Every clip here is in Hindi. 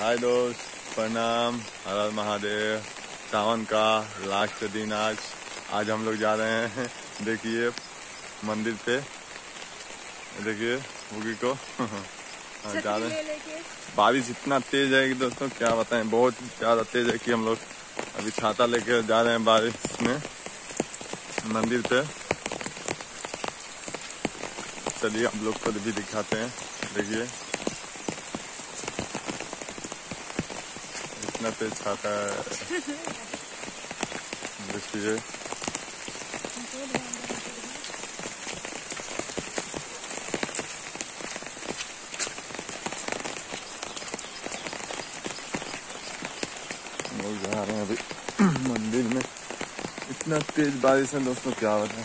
हाय दोस्त प्रणाम हर महादेव सावन का लास्ट दिन आज आज हम लोग जा रहे हैं देखिए मंदिर पे। देखिए बुगी को। हाँ, जा रहे हैं। बारिश इतना तेज है कि दोस्तों क्या बताएँ बहुत ज़्यादा तेज है कि हम लोग अभी छाता लेके जा रहे हैं बारिश में मंदिर पे। चलिए हम लोग को भी दिखाते हैं। देखिए। इतना तेज छाता है। लोग जा रहे हैं अभी मंदिर में। इतना तेज बारिश है दोस्तों, क्या बताएँ।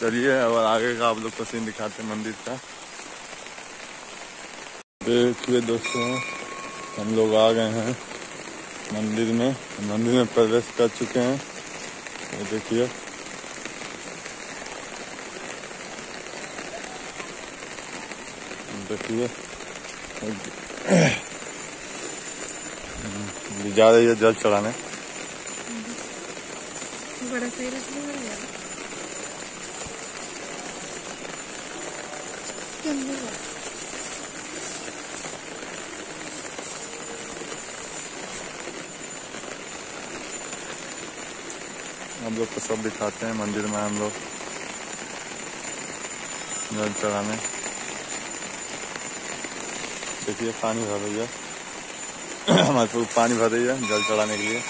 चलिए और आगे का आप लोग को सीन दिखाते मंदिर का। देखिए दोस्तों। हम लोग आ गए हैं मंदिर में। मंदिर में प्रवेश कर चुके हैं। ये देखिए। देखिए। जा रही है जल चढ़ाने। बड़ा सही लग हम लोग को सब दिखाते हैं, मंदिर में हम लोग। जल चढ़ाने। देखिए, पानी भर रही है। हमारे को पानी भर रही है, जल चढ़ाने के लिए।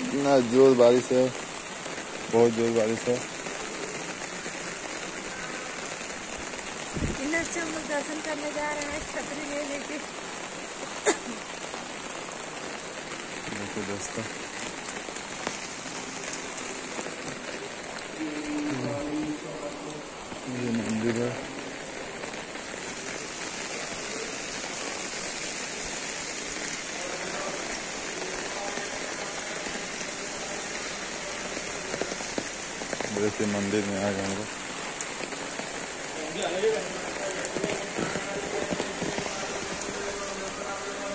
इतना ज़ोर बारिश है, बहुत ज़ोर बारिश है। इतना अच्छा हम लोग दर्शन करने जा रहे हैं, छतरी ले लेके। देखो दोस्तों। मंदिर में आ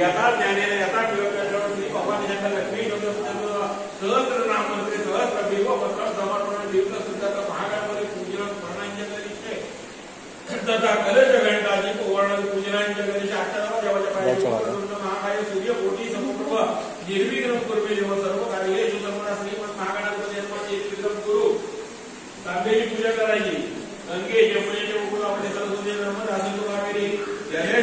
यथा ज्ञानेन यथा श्री भगवान जंगल लक्ष्मी सहस्र नाम मंत्री सहस्र देव पत्र समर्पण दीर्घ सुंदर महागणपती पूजन प्रणांजली तथा कलश घंटाजी वर्ण पूजनांजली अष्टनाम महाकाय सूर्य कोटी समूह निर्विघ्न पूर्वे देव सर्व कार्य सुतमना श्रीमद महागणपती जन्माची विक्रम गुरु तांबेची पूजा करायची गंगे यमुनेचे उगुल आपले सरस्वती नर्मदा सिंधू कावेरी जय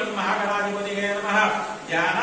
श्रीमन्महागणाधिपतिगे नमः ध्यान